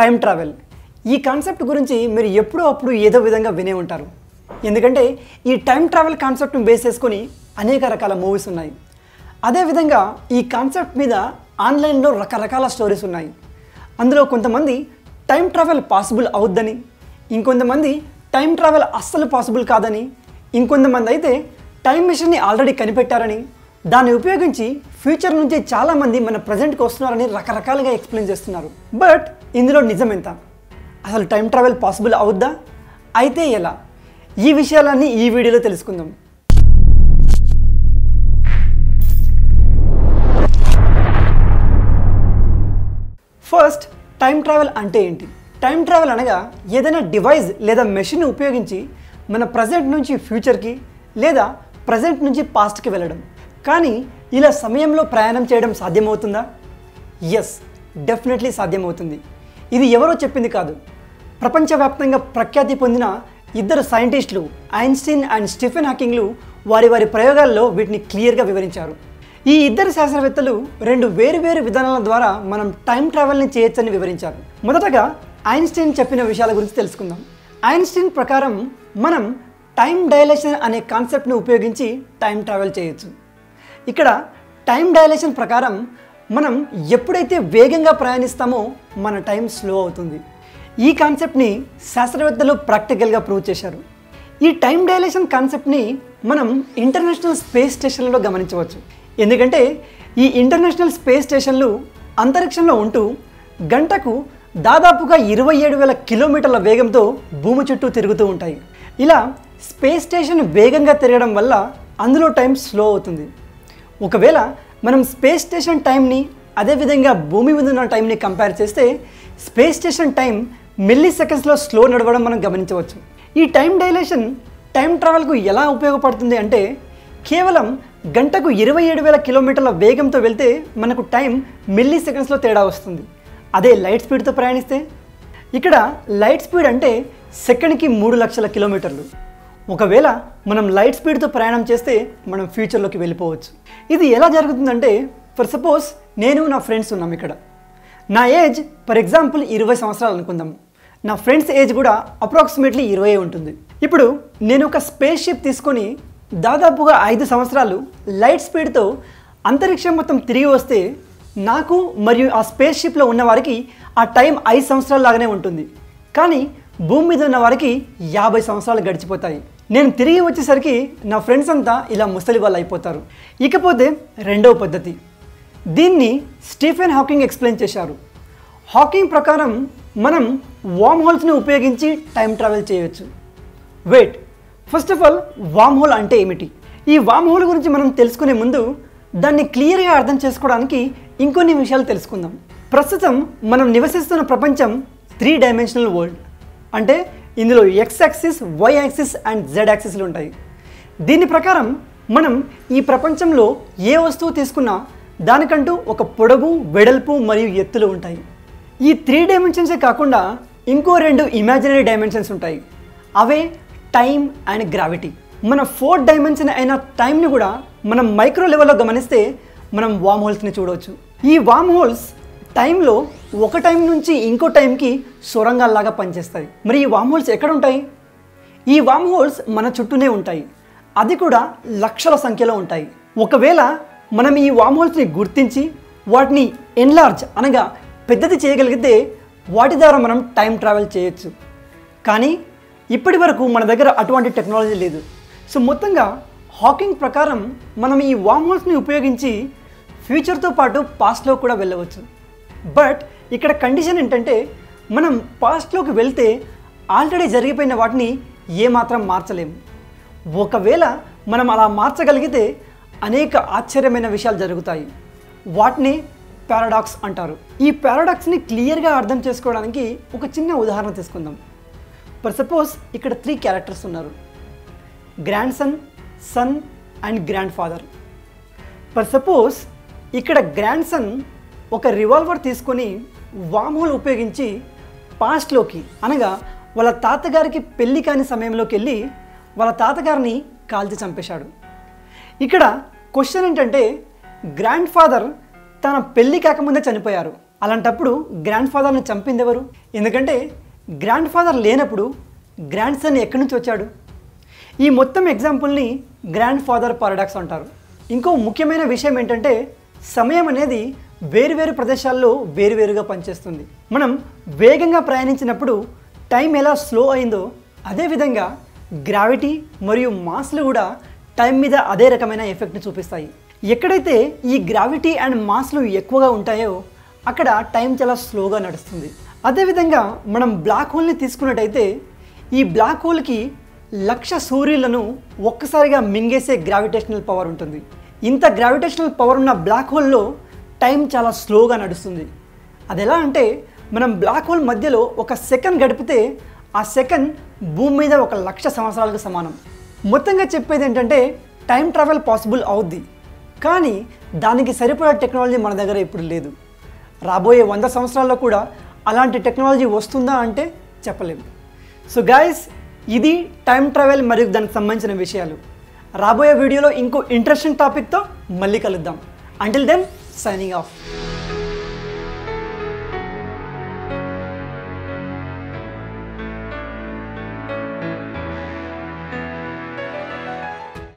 Time travel. ఈ concept గురించి మీరు ఎప్పుడో అప్పుడు ఏదో విధంగా వినే ఉంటారు. ఎందుకంటే ఈ టైం ట్రావెల్ కాన్సెప్ట్ను బేస్ చేసుకొని అనేక రకాల మూవీస్ ఉన్నాయి. అదేవిధంగా ఈ కాన్సెప్ట్ మీద ఆన్లైన్లో రకరకాల స్టోరీస్ ఉన్నాయి. అందులో కొంతమంది టైం ట్రావెల్ పాసిబుల్ అవుద్దని ఇంకొంతమంది టైం ట్రావెల్ అస్సలు పాసిబుల్ కాదని ఇంకొంతమంది అయితే టైం మిషన్ని ఆల్రెడీ కనిపెట్టారని దాన్ని ఉపయోగించి ఫ్యూచర్ నుంచి చాలామంది మన ప్రజెంట్కి వస్తున్నారని రకరకాలుగా ఎక్స్ప్లెయిన్ చేస్తున్నారు. బట్ ఇందులో నిజం ఎంత అసలు టైం ట్రావెల్ పాసిబుల్ అవుద్దా? అయితే ఎలా? ఈ విషయాలన్నీ ఈ వీడియోలో తెలుసుకుందాం. ఫస్ట్ టైం ట్రావెల్ అంటే ఏంటి? టైం ట్రావెల్ అనగా ఏదైనా డివైస్ లేదా మెషిన్ ఉపయోగించి మన ప్రజెంట్ నుంచి ఫ్యూచర్కి లేదా ప్రజెంట్ నుంచి పాస్ట్కి వెళ్ళడం. కానీ ఇలా సమయంలో ప్రయాణం చేయడం సాధ్యమవుతుందా? ఎస్ డెఫినెట్లీ సాధ్యమవుతుంది. ఇది ఎవరో చెప్పింది కాదు. ప్రపంచవ్యాప్తంగా ప్రఖ్యాతి పొందిన ఇద్దరు సైంటిస్టులు ఐన్స్టీన్ అండ్ స్టీఫెన్ హాకింగ్లు వారి వారి ప్రయోగాల్లో వీటిని క్లియర్గా వివరించారు. ఈ ఇద్దరు శాస్త్రవేత్తలు రెండు వేరువేరు విధానాల ద్వారా మనం టైం ట్రావెల్ని చేయొచ్చని వివరించారు. మొదటగా ఐన్స్టీన్ చెప్పిన విషయాల గురించి తెలుసుకుందాం. ఐన్స్టీన్ ప్రకారం మనం టైం డైలేషన్ అనే కాన్సెప్ట్ను ఉపయోగించి టైం ట్రావెల్ చేయొచ్చు. ఇక్కడ టైం డైలేషన్ ప్రకారం మనం ఎప్పుడైతే వేగంగా ప్రయాణిస్తామో మన టైం స్లో అవుతుంది. ఈ కాన్సెప్ట్ని శాస్త్రవేత్తలు ప్రాక్టికల్గా ప్రూవ్ చేశారు. ఈ టైం డైలేషన్ కాన్సెప్ట్ని మనం ఇంటర్నేషనల్ స్పేస్ స్టేషన్లో గమనించవచ్చు. ఎందుకంటే ఈ ఇంటర్నేషనల్ స్పేస్ స్టేషన్లు అంతరిక్షంలో ఉంటూ గంటకు దాదాపుగా ఇరవై ఏడు వేల కిలోమీటర్ల వేగంతో భూమి చుట్టూ తిరుగుతూ ఉంటాయి. ఇలా స్పేస్ స్టేషన్ వేగంగా తిరగడం వల్ల అందులో టైం స్లో అవుతుంది. ఒకవేళ మనం స్పేస్ స్టేషన్ టైంని అదేవిధంగా భూమి మీద ఉన్న టైంని కంపేర్ చేస్తే స్పేస్ స్టేషన్ టైం మిల్లీ సెకండ్స్లో స్లో నడవడం మనం గమనించవచ్చు. ఈ టైం డైలేషన్ టైం ట్రావెల్కు ఎలా ఉపయోగపడుతుంది అంటే కేవలం గంటకు ఇరవై ఏడు వేల కిలోమీటర్ల వేగంతో వెళ్తే మనకు టైం మిల్లీ సెకండ్స్లో తేడా వస్తుంది. అదే లైట్ స్పీడ్తో ప్రయాణిస్తే ఇక్కడ లైట్ స్పీడ్ అంటే సెకండ్కి మూడు లక్షల కిలోమీటర్లు. ఒకవేళ మనం లైట్ స్పీడ్తో ప్రయాణం చేస్తే మనం ఫ్యూచర్లోకి వెళ్ళిపోవచ్చు. ఇది ఎలా జరుగుతుందంటే ఫర్ సపోజ్ నేను నా ఫ్రెండ్స్ ఉన్నాం ఇక్కడ. నా ఏజ్ ఫర్ ఎగ్జాంపుల్ ఇరవై సంవత్సరాలు అనుకుందాం. నా ఫ్రెండ్స్ ఏజ్ కూడా అప్రాక్సిమేట్లీ ఇరవై ఉంటుంది. ఇప్పుడు నేను ఒక స్పేస్ షిప్ తీసుకొని దాదాపుగా ఐదు సంవత్సరాలు లైట్ స్పీడ్తో అంతరిక్షం మొత్తం తిరిగి వస్తే నాకు మరియు ఆ స్పేస్ షిప్లో ఉన్నవారికి ఆ టైం ఐదు సంవత్సరాల లాగానే ఉంటుంది. కానీ భూమి మీద ఉన్న వారికి యాభై సంవత్సరాలు గడిచిపోతాయి. నేను తిరిగి వచ్చేసరికి నా ఫ్రెండ్స్ అంతా ఇలా ముసలి వాళ్ళు అయిపోతారు. ఇకపోతే రెండవ పద్ధతి. దీన్ని స్టీఫెన్ హాకింగ్ ఎక్స్ప్లెయిన్ చేశారు. హాకింగ్ ప్రకారం మనం వామ్ హోల్స్ని ఉపయోగించి టైం ట్రావెల్ చేయవచ్చు wait first of all worm hole అంటే ఏమిటి? ఈ వామ్ హోల్ గురించి మనం తెలుసుకునే ముందు దాన్ని క్లియర్గా అర్థం చేసుకోవడానికి ఇంకొన్ని విషయాలు తెలుసుకుందాం. ప్రస్తుతం మనం నివసిస్తున్న ప్రపంచం త్రీ డైమెన్షనల్ వరల్డ్ అంటే ఇందులో X axis Y axis and Z యాక్సిస్లు ఉంటాయి. దీని ప్రకారం మనం ఈ ప్రపంచంలో ఏ వస్తువు తీసుకున్నా దానికంటూ ఒక పొడవు వెడల్పు మరియు ఎత్తులు ఉంటాయి. ఈ త్రీ డైమెన్షన్సే కాకుండా ఇంకో రెండు ఇమాజినరీ డైమెన్షన్స్ ఉంటాయి. అవే టైం అండ్ గ్రావిటీ మన ఫోర్త్ డైమెన్షన్ అయిన టైంని కూడా మనం మైక్రో లెవెల్లో గమనిస్తే మనం వామ్ హోల్స్ని చూడవచ్చు. ఈ వామ్ హోల్స్ టైంలో ఒక టైం నుంచి ఇంకో టైంకి సొరంగాల్లాగా పనిచేస్తాయి. మరి ఈ వామ్ హోల్స్ ఎక్కడ ఉంటాయి ఈ వామ్ హోల్స్ మన చుట్టూనే ఉంటాయి. అది కూడా లక్షల సంఖ్యలో ఉంటాయి. ఒకవేళ మనం ఈ వామ్ హోల్స్ని గుర్తించి వాటిని ఎన్లార్జ్ అనగా పెద్దది చేయగలిగితే వాటి ద్వారా మనం టైం ట్రావెల్ చేయొచ్చు. కానీ ఇప్పటి వరకు మన దగ్గర అటువంటి టెక్నాలజీ లేదు. సో మొత్తంగా హాకింగ్ ప్రకారం మనం ఈ వామ్ హోల్స్ని ఉపయోగించి ఫ్యూచర్తో పాటు పాస్ట్లో కూడా వెళ్ళవచ్చు. బట్ ఇక్కడ కండిషన్ ఏంటంటే మనం పాస్ట్లోకి వెళ్తే ఆల్రెడీ జరిగిపోయిన వాటిని ఏమాత్రం మార్చలేము. ఒకవేళ మనం అలా మార్చగలిగితే అనేక ఆశ్చర్యమైన విషయాలు జరుగుతాయి. వాటిని పారాడాక్స్ అంటారు. ఈ పారాడాక్స్ని క్లియర్గా అర్థం చేసుకోవడానికి ఒక చిన్న ఉదాహరణ తీసుకుందాం. ఫర్ సపోజ్ ఇక్కడ త్రీ క్యారెక్టర్స్ ఉన్నారు. Grand son son and grand father for suppose ఇక్కడ గ్రాండ్ సన్ ఒక రివాల్వర్ తీసుకొని వామోల్ ఉపయోగించి పాస్ట్లోకి అనగా వాళ్ళ తాతగారికి పెళ్ళి కాని సమయంలోకి వెళ్ళి వాళ్ళ తాతగారిని కాల్చి చంపేశాడు. ఇక్కడ క్వశ్చన్ ఏంటంటే గ్రాండ్ ఫాదర్ తన పెళ్ళి కాకముందే చనిపోయారు. అలాంటప్పుడు గ్రాండ్ ఫాదర్ని చంపింది ఎవరు? ఎందుకంటే గ్రాండ్ ఫాదర్ లేనప్పుడు గ్రాండ్ సన్ ఎక్కడి నుంచి వచ్చాడు? ఈ మొత్తం ఎగ్జాంపుల్ని గ్రాండ్ ఫాదర్ పారాడాక్స్ అంటారు. ఇంకో ముఖ్యమైన విషయం ఏంటంటే సమయం అనేది వేరువేరు ప్రదేశాల్లో వేరువేరుగా పనిచేస్తుంది. మనం వేగంగా ప్రయాణించినప్పుడు టైం ఎలా స్లో అయిందో అదేవిధంగా గ్రావిటీ మరియు మాస్లు కూడా టైం మీద అదే రకమైన ఎఫెక్ట్ని చూపిస్తాయి. ఎక్కడైతే ఈ గ్రావిటీ అండ్ మాస్లు ఎక్కువగా ఉంటాయో అక్కడ టైం చాలా స్లోగా నడుస్తుంది. అదేవిధంగా మనం బ్లాక్ హోల్ని తీసుకున్నట్టయితే ఈ బ్లాక్ హోల్కి లక్ష సూర్యులను ఒక్కసారిగా మింగేసే గ్రావిటేషనల్ పవర్ ఉంటుంది. ఇంత గ్రావిటేషనల్ పవర్ ఉన్న బ్లాక్ హోల్లో టైం చాలా స్లోగా నడుస్తుంది. అది ఎలా అంటే మనం బ్లాక్ హోల్ మధ్యలో ఒక సెకండ్ గడిపితే ఆ సెకండ్ భూమి మీద ఒక లక్ష సంవత్సరాలకు సమానం. మొత్తంగా చెప్పేది ఏంటంటే టైం ట్రావెల్ పాసిబుల్ అవుద్ది. కానీ దానికి సరిపడా టెక్నాలజీ మన దగ్గర ఇప్పుడు లేదు. రాబోయే వంద సంవత్సరాల్లో కూడా అలాంటి టెక్నాలజీ వస్తుందా అంటే చెప్పలేము. సో గాయస్ ఇది టైం ట్రావెల్ మరియు దానికి సంబంధించిన విషయాలు. రాబోయే వీడియోలో ఇంకో ఇంట్రెస్టింగ్ టాపిక్తో మళ్ళీ కలుద్దాం. Until then signing off